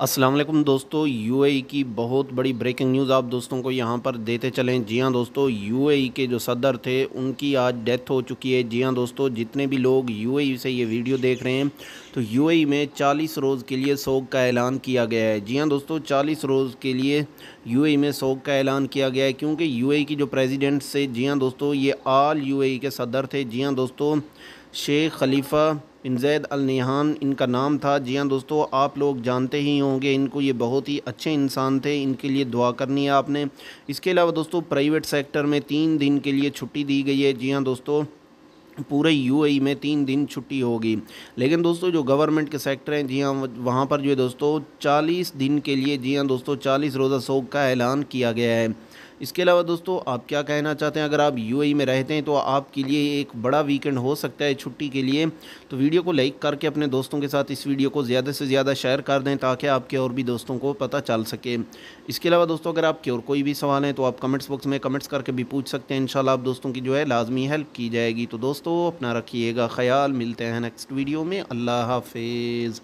अस्सलाम वालेकुम दोस्तों यूएई की बहुत बड़ी ब्रेकिंग न्यूज़ आप दोस्तों को यहाँ पर देते चलें। जी हाँ दोस्तों यूएई के जो सदर थे, उनकी आज डेथ हो चुकी है। जी हाँ दोस्तों, जितने भी लोग यूएई से ये वीडियो देख रहे हैं तो यूएई में 40 रोज़ के लिए सोग का ऐलान किया गया है। जी हाँ दोस्तों 40 रोज़ के लिए यूएई में सोग का ऐलान किया गया है, क्योंकि यूएई की जो प्रेसिडेंट से, जी हाँ दोस्तों, ये आल यूएई के सदर थे। जी हाँ दोस्तों, शेख खलीफा बिन जैद अल निहान इनका नाम था। जी हाँ दोस्तों, आप लोग जानते ही होंगे, इनको ये बहुत ही अच्छे इंसान थे। इनके लिए दुआ करनी है आपने। इसके अलावा दोस्तों, प्राइवेट सेक्टर में तीन दिन के लिए छुट्टी दी गई है। जी हाँ दोस्तों, पूरे यूएई में तीन दिन छुट्टी होगी। लेकिन दोस्तों, जो गवर्नमेंट के सेक्टर हैं, जी हाँ वहाँ पर जो है दोस्तों, चालीस दिन के लिए, जी हाँ दोस्तों, चालीस रोज़ा सोग का ऐलान किया गया है। इसके अलावा दोस्तों, आप क्या कहना चाहते हैं? अगर आप यूएई में रहते हैं तो आपके लिए एक बड़ा वीकेंड हो सकता है छुट्टी के लिए। तो वीडियो को लाइक करके अपने दोस्तों के साथ इस वीडियो को ज़्यादा से ज़्यादा शेयर कर दें, ताकि आपके और भी दोस्तों को पता चल सके। इसके अलावा दोस्तों, अगर आपके और कोई भी सवाल हैं तो आप कमेंट्स बॉक्स में कमेंट्स करके भी पूछ सकते हैं। इन आप दोस्तों की जो है, लाजमी हेल्प की जाएगी। तो दोस्तों, अपना रखिएगा ख्याल। मिलते हैं नेक्स्ट वीडियो में। अल्लाह हाफिज़।